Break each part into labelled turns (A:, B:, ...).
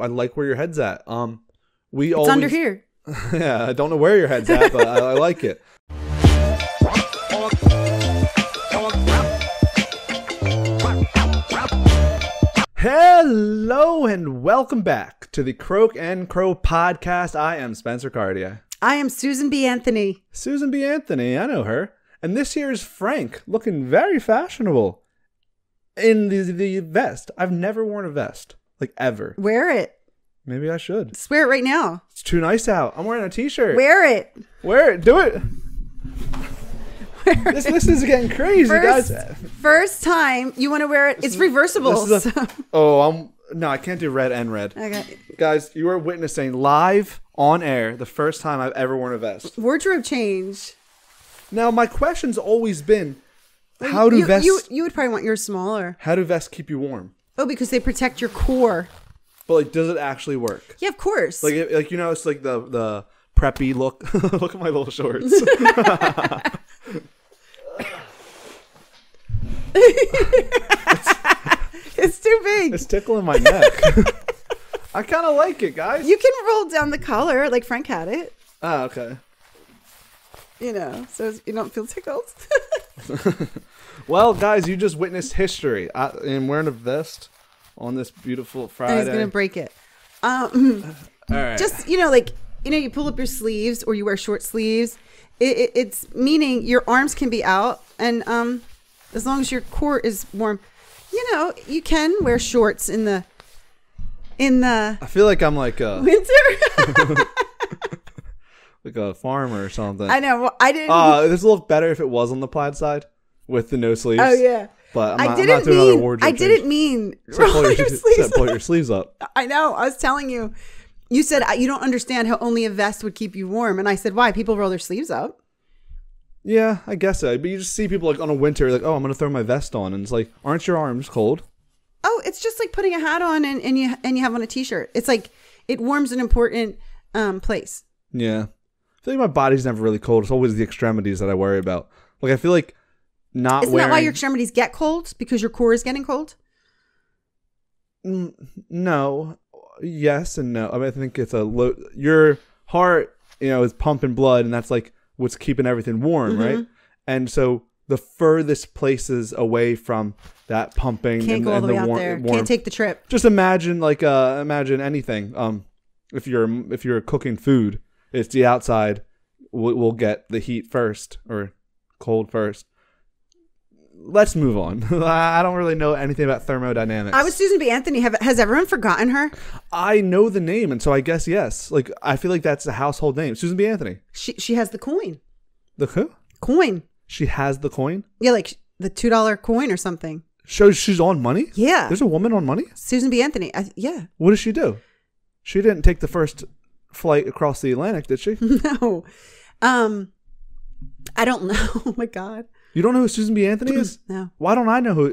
A: I like where your head's at. Um, we
B: It's
A: always
B: under here.
A: yeah, I don't know where your head's at, but I, I like it. Hello and welcome back to the Croak and Crow podcast. I am Spencer Cardia.
B: I am Susan B. Anthony.
A: Susan B. Anthony, I know her. And this here is Frank, looking very fashionable in the, the vest. I've never worn a vest, like ever.
B: Wear it.
A: Maybe I should.
B: Swear it right now.
A: It's too nice out. I'm wearing a t-shirt.
B: Wear it.
A: Wear it. Do it. This this is getting crazy,
B: First,
A: guys.
B: first time you want to wear it. It's reversible.
A: A, oh, I'm no, I can't do red and red.
B: okay.
A: Guys, you are witnessing live on air the first time I've ever worn a vest.
B: Wardrobe change.
A: Now, my question's always been, how do
B: you,
A: vests
B: You, you would probably want yours smaller.
A: how do vests keep you warm?
B: Oh, because they protect your core.
A: But like, does it actually work?
B: Yeah, of course.
A: Like, it- like you know, it's like the the preppy look. look at my little shorts.
B: it's too big.
A: it's tickling my neck. I kind of like it, guys.
B: You can roll down the collar like Frank had it.
A: Ah, okay.
B: You know, so you don't feel tickled.
A: Well, guys, you just witnessed history. I am wearing a vest on this beautiful
B: and
A: Friday.
B: he's gonna break it. Um,
A: All right.
B: just you know, like you know, you pull up your sleeves or you wear short sleeves. It, it, it's meaning your arms can be out, and um, as long as your core is warm, you know, you can wear shorts in the in the
A: I feel like I'm like a
B: winter.
A: like a farmer or something.
B: I know. Well, I didn't.
A: Uh, this would look better if it was on the plaid side with the no sleeves.
B: oh yeah.
A: But I'm
B: I
A: not, I'm
B: didn't
A: doing
B: mean.
A: wardrobe
B: I
A: change.
B: didn't mean roll
A: your,
B: your sleeves.
A: pull
B: up.
A: your sleeves up.
B: I know. I was telling you. You said you don't understand how only a vest would keep you warm, and I said why? People roll their sleeves up.
A: Yeah, I guess so. But you just see people like on a winter, like, oh, I'm gonna throw my vest on, and it's like, aren't your arms cold?
B: Oh, it's just like putting a hat on and, and you and you have on a t-shirt. It's like it warms an important um place.
A: Yeah. I feel like my body's never really cold. It's always the extremities that I worry about. Like I feel like not
B: Isn't
A: wearing.
B: that why your extremities get cold? Because your core is getting cold?
A: No, yes and no. I, mean, I think it's a low. Your heart, you know, is pumping blood, and that's like what's keeping everything warm,
B: Mm-hmm.
A: right? And so the furthest places away from that pumping
B: Can't
A: and,
B: go all
A: and
B: the way out there.
A: warmth-
B: Can't take the trip.
A: just imagine like uh imagine anything um if you're if you're cooking food it's the outside will will get the heat first or cold first let's move on i don't really know anything about thermodynamics
B: I was Susan B. Anthony. Have, has everyone forgotten her?
A: i know the name and so i guess yes like i feel like that's a household name susan b anthony
B: She she has the coin.
A: the who
B: Coin.
A: she has the coin
B: Yeah, like the two dollar coin or something.
A: shows she's on money
B: Yeah.
A: there's a woman on money
B: Susan B. Anthony. I, yeah.
A: what does she do she didn't take the first flight across the atlantic did she
B: No. Um I don't know. Oh my god.
A: you don't know who susan b anthony is
B: No.
A: Why don't I know who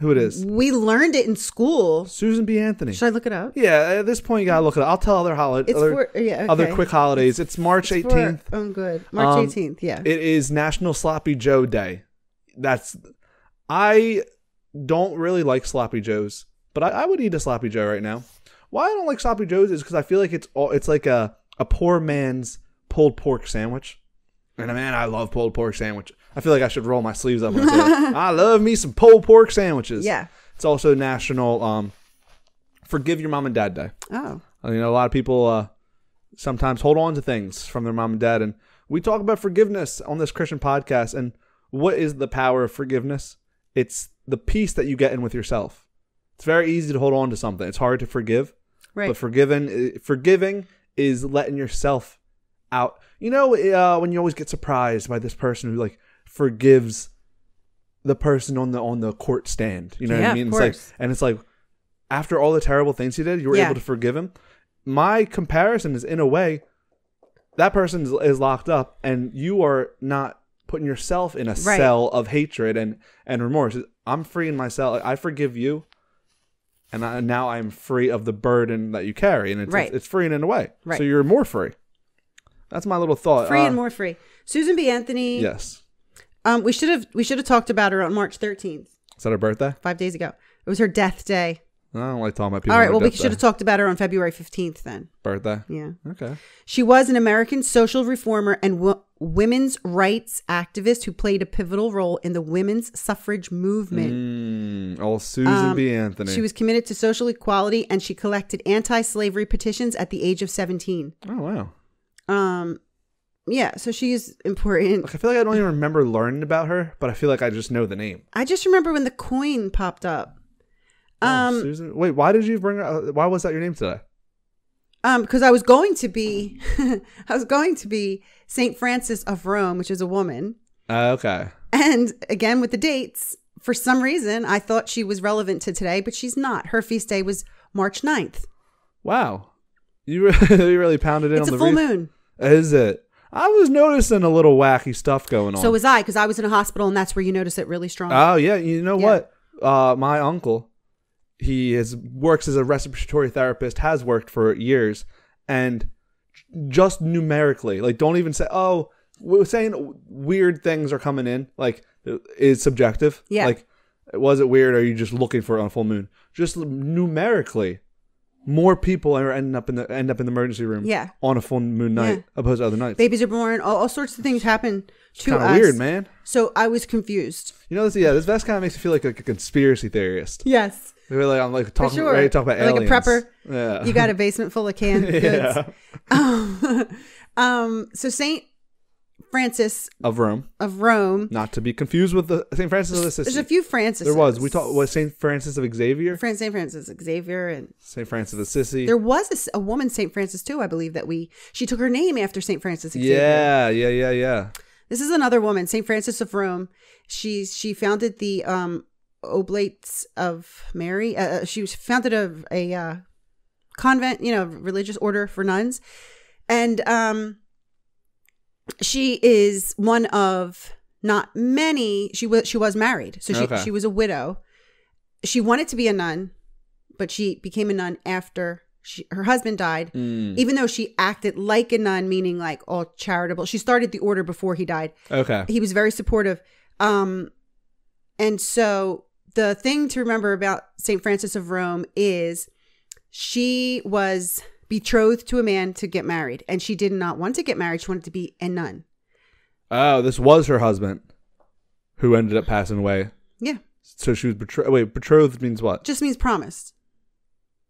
A: who it is?
B: We learned it in school.
A: Susan B. Anthony.
B: Should I look it up?
A: Yeah, at this point you gotta look it. I'll tell other holidays,
B: It's
A: other,
B: for yeah,
A: other quick holidays. It's March
B: It's for-
A: eighteenth.
B: oh, good. March
A: Um,
B: eighteenth. Yeah.
A: It is National Sloppy Joe Day. That's I don't really like sloppy joes, but I, I would eat a sloppy joe right now. Why I don't like sloppy joes is because I feel like it's all it's like a a poor man's pulled pork sandwich. And man, I love pulled pork sandwich. I feel like I should roll my sleeves up. And say, I love me some pulled pork sandwiches.
B: yeah.
A: It's also National um, Forgive Your Mom and Dad Day.
B: Oh.
A: Uh, You know, a lot of people uh, sometimes hold on to things from their mom and dad, and we talk about forgiveness on this Christian podcast. And what is the power of forgiveness? It's the peace that you get in with yourself. It's very easy to hold on to something. It's hard to forgive,
B: Right.
A: but forgiving, forgiving is letting yourself out. You know, uh, when you always get surprised by this person who like forgives the person on the on the court stand. You know what
B: Yeah,
A: I
B: of
A: mean? It's like, and it's like after all the terrible things he did, you were
B: Yeah.
A: able to forgive him. My comparison is in a way that person is, is locked up, and you are not putting yourself in a
B: Right.
A: cell of hatred and and remorse. I'm freeing myself. I forgive you, and I, now I'm free of the burden that you carry, and it's
B: Right.
A: it's, it's freeing in a way.
B: Right.
A: So you're more free. That's my little thought.
B: free
A: Uh,
B: and more free. Susan B. Anthony.
A: Yes.
B: Um, we should have we should have talked about her on March thirteenth,
A: Is that her birthday?
B: five days ago. It was her death day.
A: I don't like talking about people.
B: All right. Well, we should have talked about her on February 15th then.
A: birthday.
B: Yeah.
A: Okay.
B: She was an American social reformer and wo- women's rights activist who played a pivotal role in the women's suffrage movement.
A: Mm, old Susan B. Anthony.
B: Um, She was committed to social equality and she collected anti slavery petitions at the age of 17.
A: Oh wow.
B: Um, yeah, so she's important.
A: Like I feel like I don't even remember learning about her, but I feel like I just know the name.
B: I just remember when the coin popped up.
A: Oh,
B: Um,
A: Susan. Wait, why did you bring? her- Why was that your name today?
B: um, because I was going to be, I was going to be Saint Frances of Rome, which is a woman,
A: Uh, okay.
B: and again with the dates, for some reason I thought she was relevant to today, but she's not. Her feast day was March 9th.
A: Wow. You really, you really pounded in
B: It's
A: on
B: a
A: the
B: full moon.
A: Is it? I was noticing a little wacky stuff going on.
B: So was I, because I was in a hospital, and that's where you notice it really strong.
A: Oh yeah, you know
B: Yeah.
A: what? Uh, my uncle, he is works as a respiratory therapist, has worked for years, and just numerically, like, don't even say, oh, we're saying weird things are coming in, like, is subjective.
B: Yeah.
A: Like, was it weird? Or are you just looking for it on a full moon? Just numerically, more people are ending up in the end up in the emergency room.
B: Yeah.
A: On a full moon night,
B: Yeah.
A: opposed to other nights.
B: Babies are born. All, all sorts of things happen to
A: Kind
B: us.
A: of weird, man.
B: So I was confused.
A: You know, this, yeah, this vest kind of makes you feel like, like a conspiracy theorist.
B: Yes.
A: Maybe like I'm like talking,
B: sure.
A: ready to talk about
B: Like a prepper.
A: Yeah.
B: You got a basement full of canned goods.
A: yeah.
B: Um, um, so Saint Frances
A: Of Rome,
B: of Rome.
A: not to be confused with the Saint Francis of Assisi.
B: There's a few Francis.
A: there was. We talked. Was Saint Francis of Xavier?
B: Fran- Saint Francis Xavier, and
A: Saint Francis of Assisi.
B: there was a woman Saint Frances too. I believe that we she took her name after Saint Francis Xavier.
A: yeah, yeah, yeah, yeah.
B: This is another woman, Saint Frances of Rome. She's she founded the um Oblates of Mary. Uh, she was founded a a uh, convent, you know, religious order for nuns, and um she is one of not many. She was she was married, so she
A: Okay.
B: she was a widow. She wanted to be a nun, but she became a nun after she, her husband died
A: Mm.
B: even though she acted like a nun meaning like all charitable she started the order before he died
A: Okay.
B: he was very supportive um and so the thing to remember about saint frances of rome is she was betrothed to a man to get married and she did not want to get married she wanted to be a nun
A: Oh, this was her husband, who ended up passing away.
B: yeah
A: So she was betrothed. Wait, betrothed means what?
B: just means promised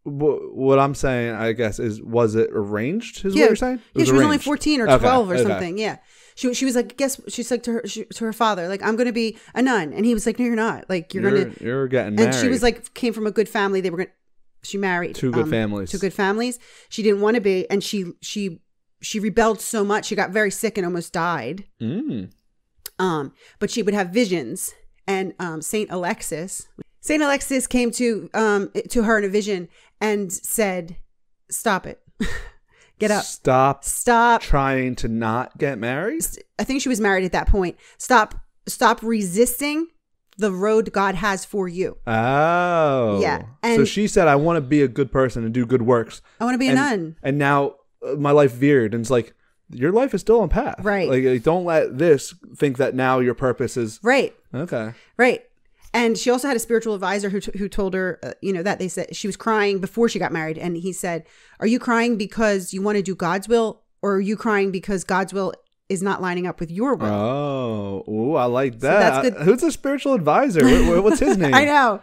A: Wh- What I'm saying, I guess, is was it arranged? Is
B: yeah
A: what you're saying? It
B: yeah she was only 14 or
A: Okay,
B: 12 or
A: okay.
B: something yeah she, she was like guess she's like to her she, to her father like i'm gonna be a nun and he was like no you're not like you're,
A: You're,
B: gonna
A: you're getting married.
B: and she was like came from a good family they were going to she married
A: Two good
B: um,
A: families.
B: two good families. She didn't want to be and she she she rebelled so much she got very sick and almost died.
A: Mm.
B: um but she would have visions. And um saint alexis saint alexis came to um to her in a vision and said stop it. Get up.
A: Stop
B: stop.
A: trying to not get married.
B: i think she was married at that point. Stop stop resisting the road god has for you
A: Oh.
B: Yeah,
A: so
B: and-
A: she said, I want to be a good person and do good works.
B: i want to be a
A: and,
B: nun
A: And now uh, my life veered. And it's like, your life is still on path.
B: Right.
A: Like, like, don't let this think that now your purpose is.
B: right
A: Okay.
B: Right. And she also had a spiritual advisor who, t- who told her, uh, you know, that they said she was crying before she got married. And he said, Are you crying because you want to do God's will? Or are you crying because God's will is not lining up with your will?
A: Oh, ooh, I like that.
B: that's good.
A: Who's a spiritual advisor? What- what- What's his name?
B: I know.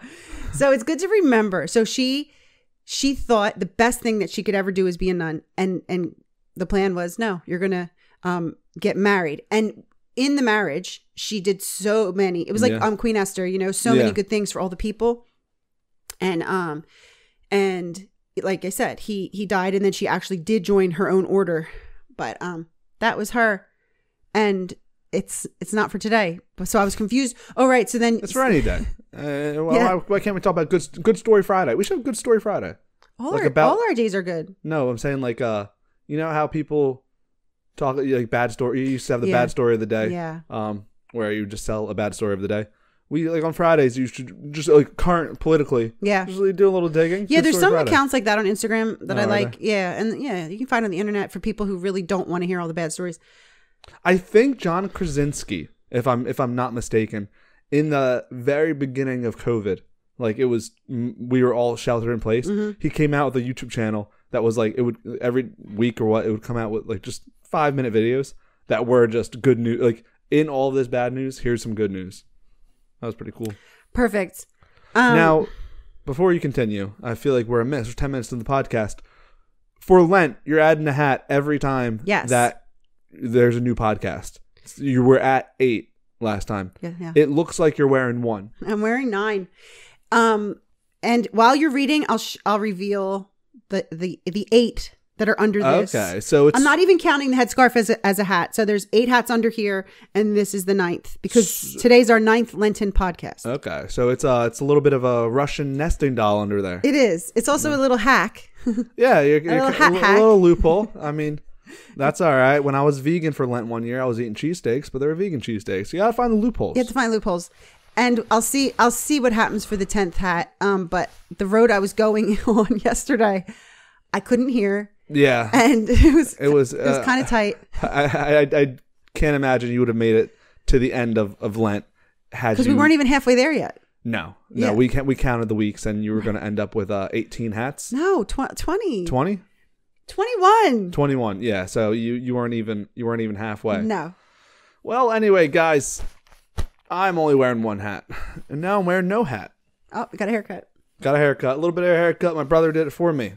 B: So it's good to remember. So she she thought the best thing that she could ever do is be a nun. And and the plan was no, you're gonna um get married. And in the marriage, she did so many. It was like
A: Yeah.
B: um Queen Esther, you know, so
A: Yeah.
B: many good things for all the people. And um and like I said, he he died and then she actually did join her own order. But um that was her. And it's it's not for today. So I was confused. Oh right, so then
A: It's for any day. Uh, well,
B: Yeah.
A: why, why can't we talk about good Good Story Friday? We should have Good Story Friday.
B: all,
A: like
B: our,
A: about-
B: all our days are good.
A: No, I'm saying like uh, you know how people talk like bad story. You used to have the
B: Yeah.
A: bad story of the day.
B: Yeah.
A: Um, where you just tell a bad story of the day. We like on Fridays. You should just like current politically.
B: Yeah.
A: Just like, do a little digging.
B: Yeah,
A: Good
B: there's some
A: Friday.
B: accounts like that on Instagram that I like. Yeah, and yeah, you can find on the internet for people who really don't want to hear all the bad stories.
A: I think John Krasinski, if I'm if I'm not mistaken, in the very beginning of COVID, like it was we were all sheltered in place.
B: Mm-hmm.
A: He came out with a YouTube channel that was like it would every week or what it would come out with like just five minute videos that were just good news. Like in all this bad news, here's some good news. That was pretty cool.
B: Perfect. Um,
A: now, before you continue, I feel like we're a miss. We're ten minutes into the podcast. For Lent, you're adding a hat every time
B: Yes.
A: that there's a new podcast. You were at eight last time.
B: yeah, yeah.
A: It looks like you're wearing one.
B: I'm wearing nine. Um, and while you're reading, I'll sh- I'll reveal the the the eight that are under this.
A: Okay, so it's
B: I'm not even counting the headscarf as a, as a hat. So there's eight hats under here, and this is the ninth because today's our ninth Lenten podcast.
A: okay. So it's uh it's a little bit of a Russian nesting doll under there.
B: It is. It's also a little hack.
A: Yeah, you're, you're
B: little
A: a,
B: hat
A: li-
B: hack.
A: little loophole. I mean, that's all right. When I was vegan for Lent one year, I was eating cheesesteaks, but they were vegan cheesesteaks. You gotta find the loopholes.
B: You have to find loopholes. And I'll see I'll see what happens for the tenth hat. Um, but the road I was going on yesterday, I couldn't hear,
A: yeah,
B: and it was
A: it was.
B: it was
A: uh,
B: kind of tight
A: I, I I- can't imagine you would have made it to the end of, of Lent had
B: because we weren't even halfway there yet.
A: no, no.
B: Yeah.
A: We can't. we counted the weeks, and you were going to end up with uh, eighteen hats.
B: No, tw- 20.
A: 20?
B: 21.
A: 21. Yeah. So you you weren't even you weren't even halfway.
B: No.
A: Well, anyway, guys, I'm only wearing one hat, and now I'm wearing no hat.
B: Oh, got a haircut.
A: Got a haircut, a little bit of a haircut. My brother did it for me.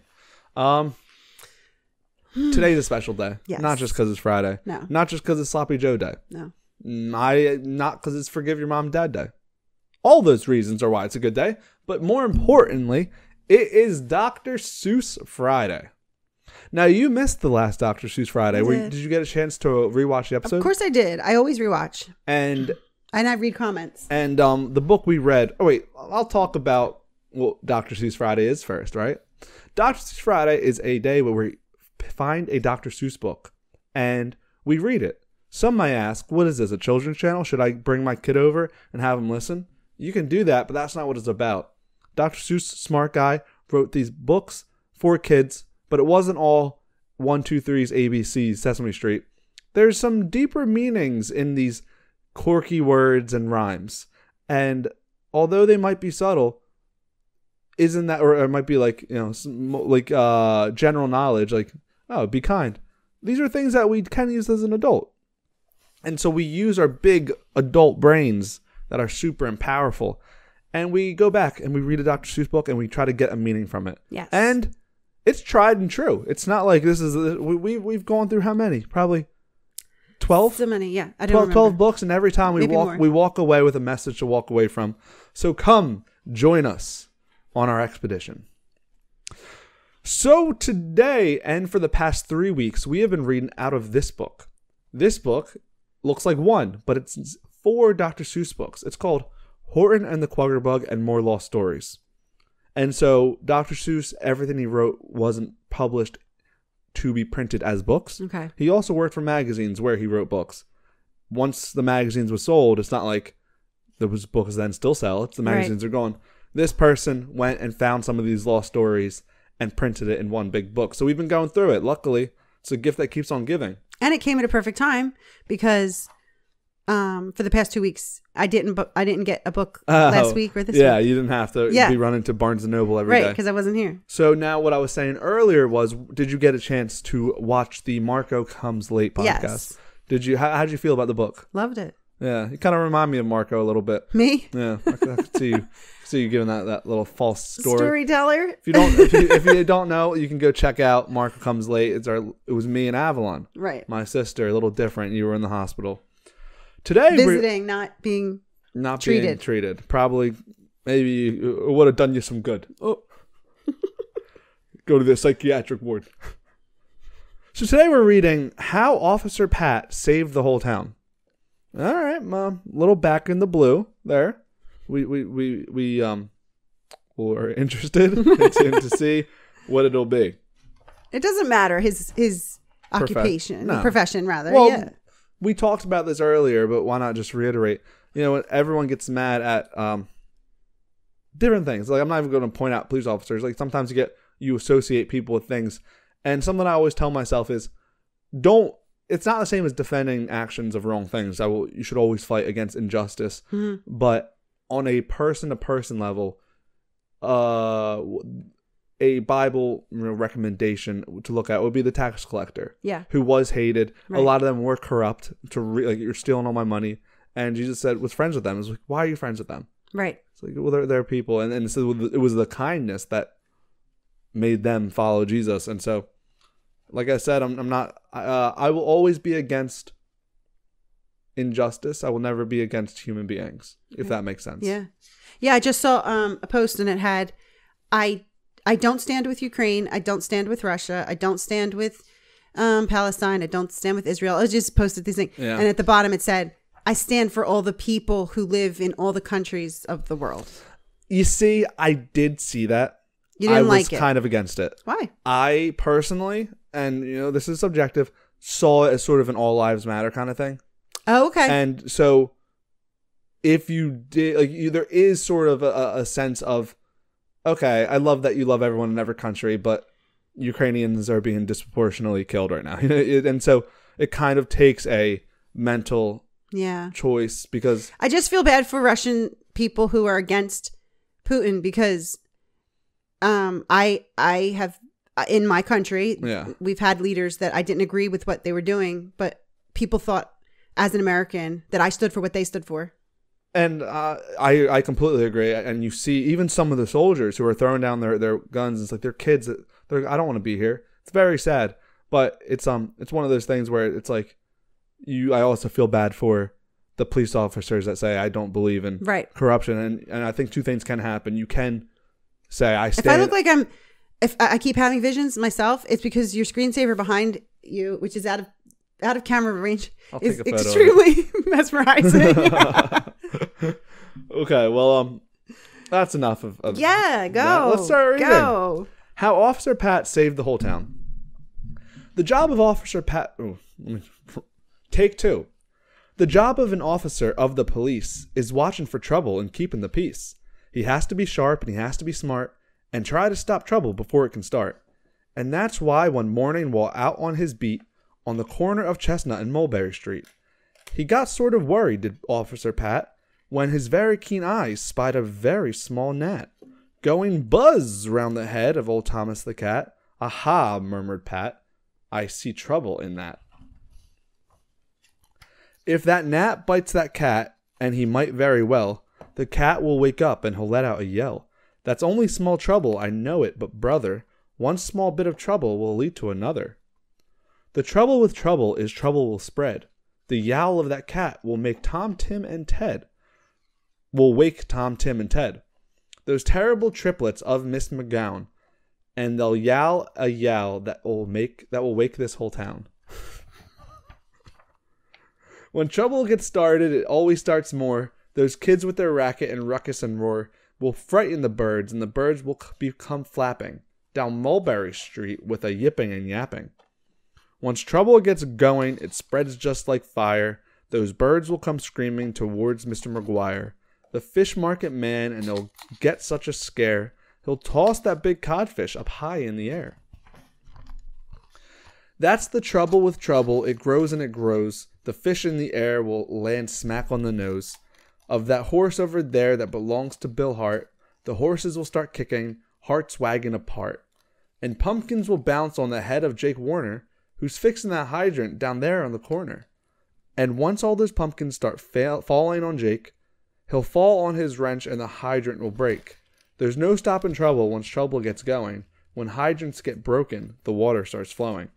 A: Um, today's a special day.
B: Yes.
A: Not just because it's Friday.
B: No.
A: Not just because it's Sloppy Joe Day.
B: No.
A: Mm, I not because it's Forgive Your Mom and Dad Day. All those reasons are why it's a good day, but more importantly, it is Dr. Seuss Friday. Now you missed the last Dr. Seuss Friday. Were,
B: did.
A: you get a chance to rewatch the episode?
B: Of course I did. I always rewatch.
A: And
B: And I read comments.
A: and um, the book we read. Oh wait, I'll talk about what Dr. Seuss Friday is first, right? Dr. Seuss Friday is a day where we find a Dr. Seuss book and we read it. Some might ask, "What is this? A children's channel? Should I bring my kid over and have him listen?" You can do that, but that's not what it's about. Dr. Seuss, smart guy, wrote these books for kids, but it wasn't all one, two, threes, ABCs, Sesame Street. There's some deeper meanings in these quirky words and rhymes. And although they might be subtle, isn't that, or it might be like, you know, some, like uh, general knowledge, like, oh, be kind. These are things that we can use as an adult. And so we use our big adult brains that are super and powerful. And we go back and we read a Dr. Seuss book and we try to get a meaning from it.
B: Yes.
A: And it's tried and true. It's not like this is, we, we, we've gone through how many? Probably 12?
B: So many. Yeah. I don't
A: 12, 12 books and every time we
B: Maybe
A: walk
B: more.
A: we walk away with a message to walk away from so come join us on our expedition so today and for the past three weeks we have been reading out of this book this book looks like one but it's four dr seuss books it's called horton and the Kwuggerbug and more lost stories and so dr seuss everything he wrote wasn't published to be printed as books
B: Okay.
A: he also worked for magazines where he wrote books. Once the magazines were sold, it's not like those books then still sell. It's the
B: Right.
A: magazines are gone. This person went and found some of these lost stories and printed it in one big book. So we've been going through it. Luckily, it's a gift that keeps on giving.
B: And it came at a perfect time because um, for the past two weeks, I didn't bu- I didn't get a book last
A: Oh,
B: week or this week.
A: yeah,
B: week.
A: you didn't have to
B: Yeah.
A: be running to Barnes and Noble every
B: Right,
A: day.
B: because I wasn't here.
A: So now, what I was saying earlier was, did you get a chance to watch the Marco Comes Late podcast?
B: Yes.
A: Did you? How did you feel about the book?
B: Loved it.
A: Yeah, you kind of remind me of Marco a little bit.
B: Me?
A: Yeah, I could, I could see you see you giving that, that little false story.
B: Storyteller?
A: If you don't if you, if you don't know, you can go check out Marco comes late. It's our it was me and Avalon,
B: Right.
A: my sister. A little different. You were in the hospital today. we're
B: Visiting, not being.
A: not being
B: treated.
A: treated. Probably maybe it would have done you some good. Oh. go to the psychiatric ward. So today we're reading How Officer Pat Saved the Whole Town. All right, mom. Little back in the blue there. We we we we um were interested to, to see what it'll be.
B: It doesn't matter his his
A: Profe-
B: occupation,
A: no.
B: profession rather.
A: Well,
B: yeah.
A: We talked about this earlier, but why not just reiterate? You know, when everyone gets mad at um different things. Like I'm not even going to point out police officers. Like sometimes you get you associate people with things, and something I always tell myself is, don't. It's not the same as defending actions of wrong things. I will. You should always fight against injustice,
B: Mhm.
A: but on a person to person level, uh, a Bible you know, recommendation to look at would be the tax collector,
B: Yeah.
A: who was hated.
B: Right.
A: A lot of them were corrupt. To re- like, you're stealing all my money, and Jesus said was friends with them. It was like, why are you friends with them?
B: Right.
A: It's like, well, they're, they're people, and and so it was the kindness that made them follow Jesus. And so, like I said, I'm I'm not. Uh, I will always be against injustice. I will never be against human beings, if that makes sense.
B: Yeah. Yeah, I just saw um, a post and it had I I don't stand with Ukraine, I don't stand with Russia, I don't stand with um, Palestine, I don't stand with Israel. I just posted these things.
A: Yeah.
B: And at the bottom it said, I stand for all the people who live in all the countries of the world.
A: You see, I did see that.
B: You didn't
A: I was
B: like it.
A: kind of against it.
B: Why?
A: I personally, and you know, this is subjective, saw it as sort of an all lives matter kind of thing.
B: Oh, okay.
A: And so, if you did, like, you, there is sort of a, a sense of, okay, I love that you love everyone in every country, but Ukrainians are being disproportionately killed right now. You know, it- and so it kind of takes a mental
B: yeah.
A: choice because
B: I just feel bad for Russian people who are against Putin because um I I have uh, in my country
A: Yeah.
B: we've had leaders that I didn't agree with what they were doing but people thought as an American that I stood for what they stood for.
A: And uh, I I completely agree. And you see even some of the soldiers who are throwing down their, their guns. It's like they're kids. That they're I don't want to be here. It's very sad. But it's um it's one of those things where it's like you. I also feel bad for the police officers that say I don't believe in
B: Right.
A: corruption. And and I think two things can happen. You can say I
B: If. I look like I'm if I keep having visions myself it's because your screensaver behind you which is out of out of camera range
A: I'll
B: is
A: take a photo of it.
B: extremely mesmerizing.
A: okay. Well um. That's enough of, of
B: yeah, go.
A: that. Let's start reading.
B: Go.
A: How Officer Pat saved the whole town. The job of Officer Pat. oh, take two. The job of an officer of the police is watching for trouble and keeping the peace. He has to be sharp and he has to be smart and try to stop trouble before it can start. And that's why one morning while out on his beat on the corner of Chestnut and Mulberry Street, he got sort of worried, did Officer Pat, when his very keen eyes spied a very small gnat going buzz round the head of old Thomas the cat. Aha, murmured Pat. I see trouble in that. If that gnat bites that cat, and he might very well, the cat will wake up and he'll let out a yell. That's only small trouble, I know it, but brother, one small bit of trouble will lead to another. The trouble with trouble is trouble will spread. The yowl of that cat will make Tom, Tim, and Ted. Will wake Tom, Tim, and Ted those terrible triplets of Miss McGowan, and they'll yowl a yowl that will make that will wake this whole town. when trouble gets started, it always starts more. Those kids with their racket and ruckus and roar will frighten the birds, and the birds will become flapping down Mulberry Street with a yipping and yapping. Once trouble gets going, it spreads just like fire. Those birds will come screaming towards Mr. McGuire, the fish market man, and they'll get such a scare. He'll toss that big codfish up high in the air. That's the trouble with trouble. It grows and it grows. The fish in the air will land smack on the nose of that horse over there that belongs to Bill Hart. The horses will start kicking, hearts wagging apart. And pumpkins will bounce on the head of Jake Warner, who's fixing that hydrant down there on the corner. And once all those pumpkins start fail- falling on Jake, he'll fall on his wrench and the hydrant will break. There's no stopping trouble once trouble gets going. When hydrants get broken, the water starts flowing.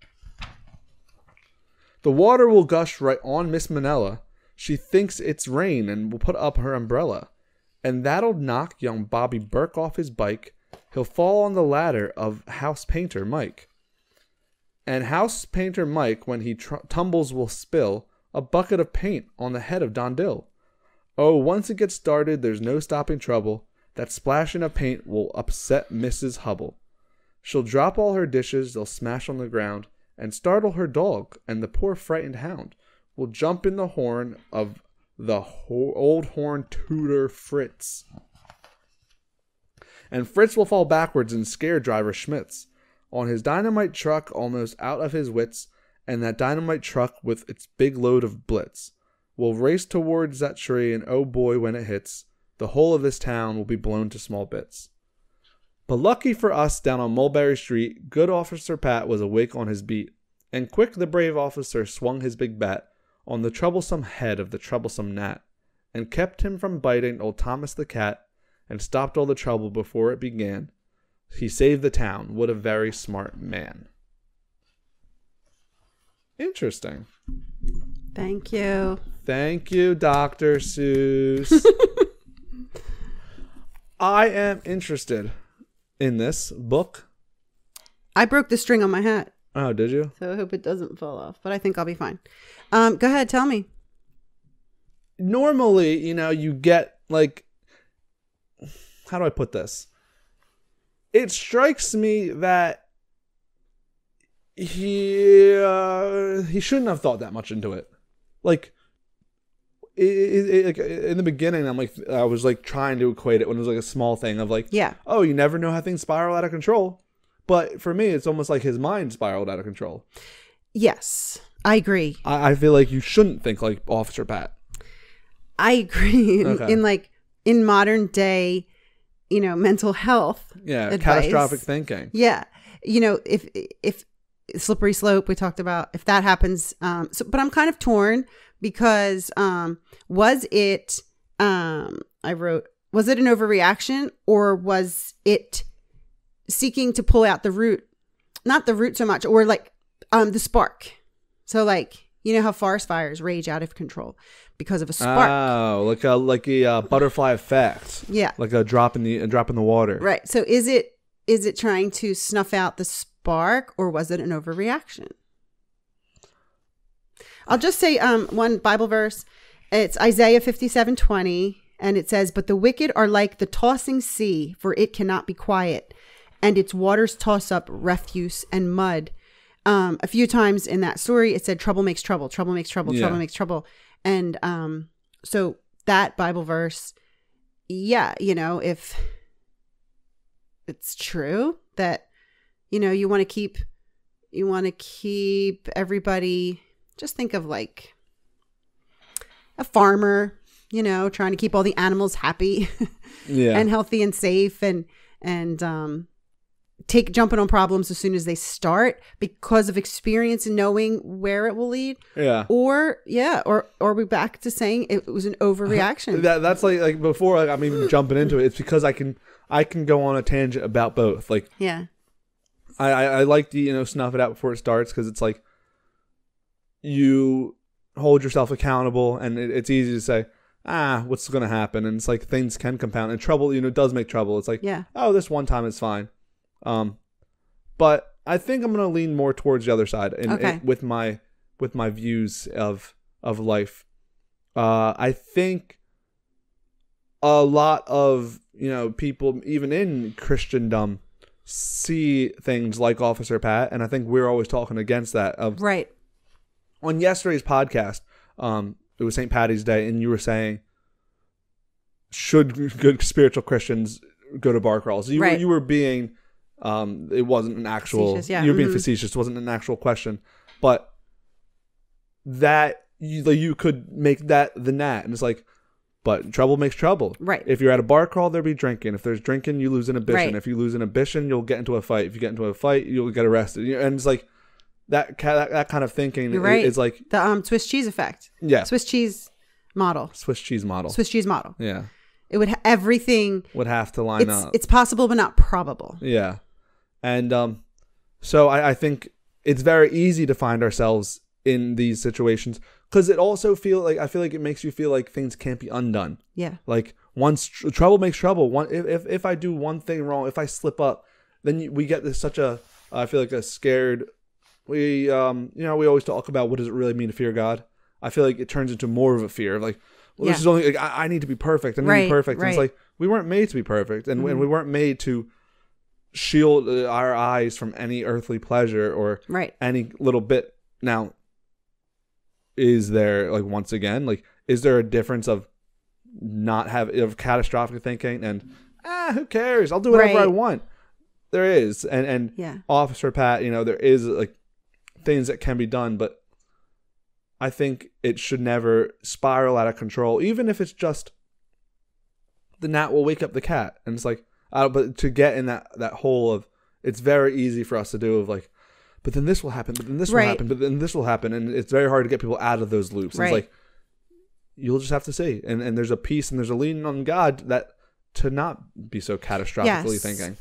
A: The water will gush right on Miss Manella. She thinks it's rain and will put up her umbrella. And that'll knock young Bobby Burke off his bike. He'll fall on the ladder of house painter Mike. And house painter Mike, when he tr- tumbles, will spill a bucket of paint on the head of Don Dill. Oh, once it gets started, there's no stopping trouble. That splashing of paint will upset Mrs. Hubble. She'll drop all her dishes, they'll smash on the ground, and startle her dog, and the poor frightened hound will jump in the horn of the ho- old horn tooter Fritz. And Fritz will fall backwards and scare driver Schmitz on his dynamite truck almost out of his wits, and that dynamite truck with its big load of blitz will race towards that tree, and oh boy, when it hits, the whole of this town will be blown to small bits. But lucky for us, down on Mulberry Street, good Officer Pat was awake on his beat, and quick the brave officer swung his big bat on the troublesome head of the troublesome gnat, and kept him from biting old Thomas the cat, and stopped all the trouble before it began. He saved the town. What a very smart man. Interesting.
B: Thank you.
A: Thank you, Dr. Seuss. I am interested in this book.
B: I broke the string on my hat,
A: Oh, did you?
B: so I hope it doesn't fall off. But I think I'll be fine. Um, go ahead, tell me.
A: Normally, you know, you get like how do I put this? It strikes me that he uh, he shouldn't have thought that much into it. Like it, it, in the beginning, I'm like I was like trying to equate it when it was like a small thing of like
B: Yeah.
A: oh, you never know how things spiral out of control. But for me, it's almost like his mind spiraled out of control.
B: Yes, I agree.
A: I, I feel like you shouldn't think like Officer Pat.
B: I agree. In,
A: Okay.
B: in like in modern day, you know, mental health.
A: Yeah,
B: advice.
A: catastrophic thinking.
B: Yeah, you know, if if slippery slope we talked about, if that happens, um, so but I'm kind of torn because um, was it um, I wrote was it an overreaction or was it seeking to pull out the root, not the root so much, or like um the spark. So like you know how forest fires rage out of control because of a spark.
A: Oh, like a like a uh, butterfly effect,
B: yeah.
A: like a drop in the a drop in the water.
B: Right. So is it is it trying to snuff out the spark or was it an overreaction? I'll just say um one Bible verse. It's Isaiah 57:20 and it says, "But the wicked are like the tossing sea, for it cannot be quiet, and its waters toss up refuse and mud." Um a few times in that story it said trouble makes trouble, trouble makes trouble, trouble makes trouble. And um so that Bible verse yeah, you know, if it's true that you know you want to keep you want to keep everybody just think of like a farmer you know trying to keep all the animals happy
A: Yeah,
B: and healthy and safe and and um take jumping on problems as soon as they start because of experience and knowing where it will lead
A: yeah.
B: or yeah or or we back to saying it was an overreaction
A: That that's like like before like I'm even jumping into it. It's because I can I can go on a tangent about both. Like
B: yeah
A: I I, I like to you know snuff it out before it starts because it's like you hold yourself accountable and it, it's easy to say ah what's going to happen and it's like things can compound and trouble you know does make trouble. It's like
B: yeah
A: oh, this one time is fine. Um, but I think I'm gonna lean more towards the other side, in,
B: Okay.
A: in- with my with my views of of life. Uh, I think a lot of you know people, even in Christendom, see things like Officer Pat, and I think we're always talking against that. Of
B: right
A: on yesterday's podcast, um, it was St. Patty's Day, and you were saying, should good spiritual Christians go to bar crawls? You were
B: Right.
A: you were being, um, it wasn't an actual.
B: Facetious, yeah,
A: You were being
B: mhm.
A: facetious. It wasn't an actual question, but that you like, you could make that the gnat, and it's like. But trouble makes trouble.
B: Right.
A: If you're at a bar crawl, there'll be drinking. If there's drinking, you lose inhibition.
B: Right.
A: If you lose inhibition, you'll get into a fight. If you get into a fight, you'll get arrested. And it's like that that, that kind of thinking
B: You're right.
A: is like
B: the um Swiss cheese effect
A: yeah,
B: Swiss cheese model
A: Swiss cheese model.
B: Swiss cheese model
A: yeah,
B: it would ha- everything
A: would have to line
B: it's
A: up.
B: it's possible but not probable
A: yeah, and um, so I, I think it's very easy to find ourselves in these situations because it also feel like I feel like it makes you feel like things can't be undone.
B: yeah
A: Like once tr- trouble makes trouble. One if, if if I do one thing wrong, if I slip up, then you, we get this such a I feel like a scared. We um you know we always talk about what does it really mean to fear God. I feel like it turns into more of a fear of like well this is only like, I, I need to be perfect. I need to be perfect. And it's like we weren't made to be perfect, and,
B: Mm-hmm.
A: and we weren't made to shield uh, our eyes from any earthly pleasure or
B: right.
A: any little bit. Now, is there like once again like is there a difference of not have of catastrophic thinking and ah who cares? I'll do whatever I want. There is. And and
B: yeah.
A: Officer Pat, you know there is like things that can be done, but I think it should never spiral out of control, even if it's just the gnat will wake up the cat, and it's like Uh, but to get in that that hole of it's very easy for us to do of like, but then this will happen, but then this
B: Right.
A: will happen, but then this will happen, and it's very hard to get people out of those loops.
B: Right.
A: It's like you'll just have to see, and and there's a peace and there's a leaning on God that to not be so catastrophically
B: Yes.
A: thinking.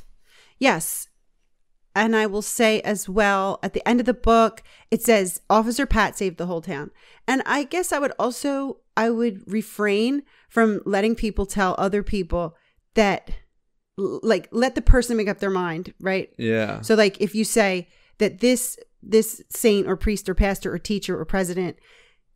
B: Yes. And I will say as well, at the end of the book, it says Officer Pat saved the whole town. And I guess I would also I would refrain from letting people tell other people that like let the person make up their mind, right?
A: Yeah.
B: So like if you say that this this saint or priest or pastor or teacher or president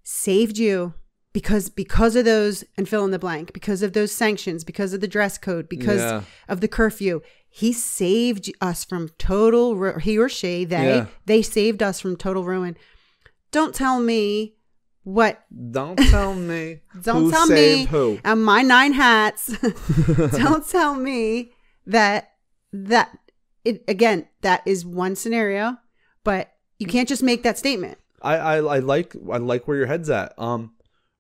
B: saved you because because of those and fill in the blank because of those sanctions because of the dress code because
A: Yeah.
B: of the curfew he saved us from total ru- he or she they
A: Yeah.
B: they saved us from total ruin don't tell me what
A: Don't tell me.
B: don't
A: who
B: tell
A: saved
B: me
A: who.
B: and my nine hats don't tell me that that it again that is one scenario but you can't just make that statement
A: I, I I like I like where your head's at. Um,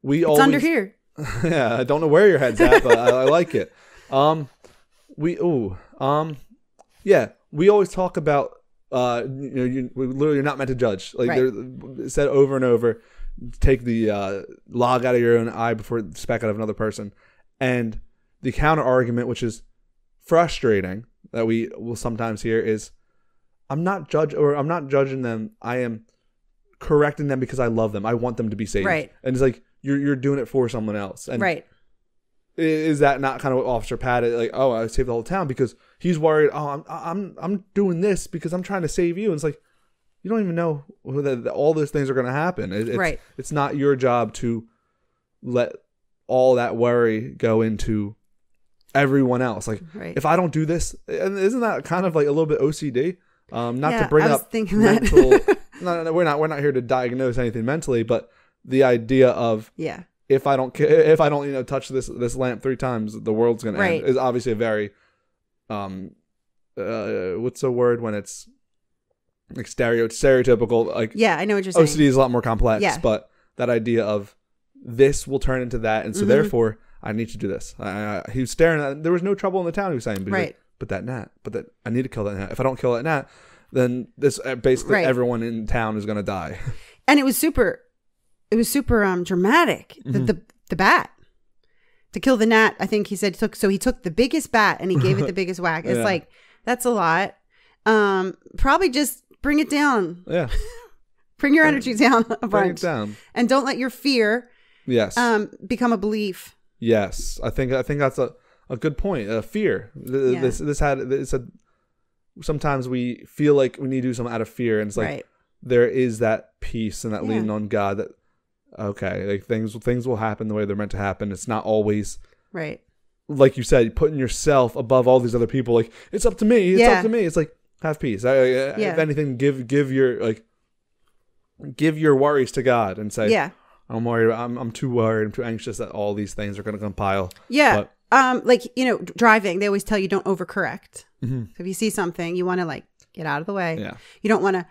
A: we all
B: it's
A: always
B: under here
A: yeah, I don't know where your head's at, but I, I like it. Um, we ooh um, yeah, we always talk about uh, you know, you we literally you're not meant to judge. Like
B: Right.
A: said over and over. Take the uh, log out of your own eye before the speck out of another person, and the counter argument, which is frustrating that we will sometimes hear, is I'm not judge or I'm not judging them. I am correcting them because I love them. I want them to be saved.
B: Right.
A: And it's like you're you're doing it for someone else. And
B: right
A: is that not kind of what Officer Pat is like? Oh, I saved the whole town because he's worried. Oh, I'm I'm I'm doing this because I'm trying to save you. And it's like you don't even know that all those things are going to happen. It, it's,
B: Right.
A: It's not your job to let all that worry go into everyone else. Like
B: Right.
A: if I don't do this, and isn't that kind of like a little bit OCD? Um, not
B: Yeah,
A: to bring
B: I was
A: up
B: thinking that.
A: mental. no, no, no, we're not. We're not here to diagnose anything mentally, but the idea of
B: yeah
A: if I don't if I don't you know touch this this lamp three times, the world's gonna
B: Right.
A: end. Is obviously a very um uh what's the word when it's like stereo stereotypical like
B: yeah i know what you're saying
A: OCD is a lot more complex,
B: Yeah.
A: but that idea of this will turn into that, and so
B: Mhm.
A: therefore I need to do this. I, he was staring at. There was no trouble in the town. He was saying, but, he's like, but that gnat, but that I need to kill that gnat. If I don't kill that gnat, then this uh, basically
B: Right.
A: everyone in town is gonna die.
B: and it was super it was super um dramatic the,
A: Mhm.
B: the the bat to kill the gnat i think he said took so he took the biggest bat and he gave it the biggest whack it's
A: Yeah.
B: like that's a lot um probably just bring it down
A: yeah,
B: bring your energy down a
A: bring it
B: bunch
A: down.
B: and don't let your fear
A: Yes.
B: um become a belief
A: Yes, I think I think that's a, a good point. Uh, fear. Th-
B: Yeah.
A: This this had this said sometimes we feel like we need to do something out of fear, and it's like
B: right
A: there is that peace and that
B: Yeah.
A: leaning on God. That okay, like things things will happen the way they're meant to happen. It's not always
B: right
A: like you said, putting yourself above all these other people. Like it's up to me. It's
B: Yeah.
A: up to me. It's like have peace. I, I-
B: Yeah.
A: If anything, give give your like give your worries to God and say,
B: yeah
A: I'm worried. I'm I'm too worried. I'm too anxious that all these things are going to compile.
B: yeah
A: But-
B: um like you know driving they always tell you don't overcorrect
A: Mhm.
B: so if you see something you want to like get out of the way
A: Yeah.
B: You don't want to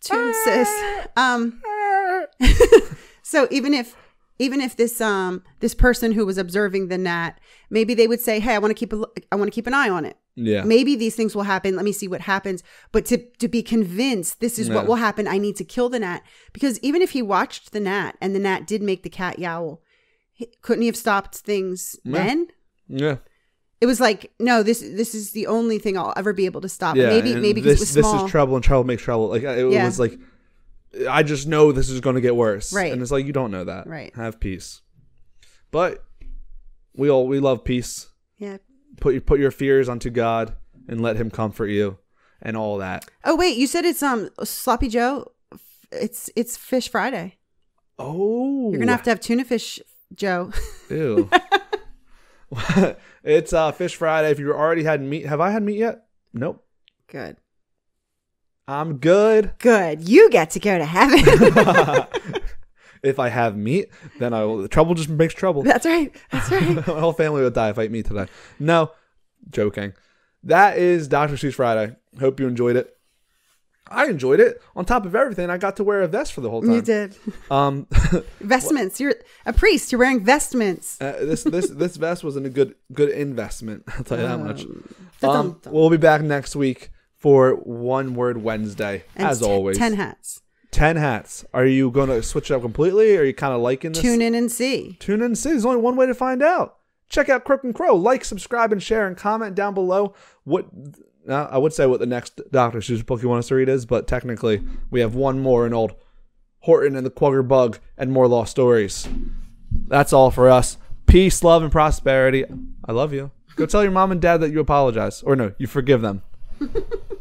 B: tune sis. Um, so even if even if this um this person who was observing the gnat, maybe they would say, "Hey, I want to keep a l- I want to keep an eye on it.
A: Yeah.
B: Maybe these things will happen. Let me see what happens." But to to be convinced this is
A: Yeah.
B: what will happen, I need to kill the gnat because even if he watched the gnat and the gnat did make the cat yowl, couldn't he have stopped things
A: Yeah.
B: then?
A: Yeah.
B: It was like, no, this this is the only thing I'll ever be able to stop.
A: Yeah.
B: maybe maybe because
A: this
B: it was small.
A: this is trouble and trouble makes trouble. Like it
B: Yeah.
A: was like I just know this is going to get worse.
B: Right.
A: And it's like you don't know that.
B: Right.
A: Have peace. But we all we love peace.
B: yeah.
A: Put your put your fears onto God and let Him comfort you and all that.
B: Oh wait, you said it's um sloppy Joe. It's it's Fish Friday.
A: Oh.
B: You're gonna have to have tuna fish, Joe.
A: Ew. it's uh Fish Friday. If you already had meat, have I had meat yet? Nope.
B: Good.
A: I'm good.
B: Good. You get to go to heaven.
A: if I have meat, then I will. Trouble just makes trouble.
B: That's right. That's right.
A: My whole family would die if I ate meat today. No, joking. That is Dr. Seuss Friday. Hope you enjoyed it. I enjoyed it. On top of everything, I got to wear a vest for the whole time.
B: You did.
A: Um,
B: Vestments. You're a priest. You're wearing vestments.
A: uh, this this this vest was in a good good investment. I'll tell you that much.
B: Um,
A: we'll be back next week for One Word Wednesday,
B: And
A: as always.
B: Ten hats.
A: Ten hats. Are you going to switch it up completely? Or are you kind of liking this?
B: Tune in and see.
A: Tune in and see. There's only one way to find out. Check out Croak and Crow. Like, subscribe, and share, and comment down below what. Uh, I would say what the next Doctor Seuss book you want us to read is, but technically we have one more in old Horton and the Kwuggerbug and more lost stories. That's all for us. Peace, love, and prosperity. I love you. Go tell your mom and dad that you apologize, or no, you forgive them.